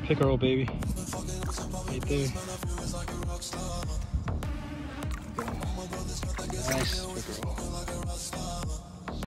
Pickerel baby. Right there. Nice pickerel.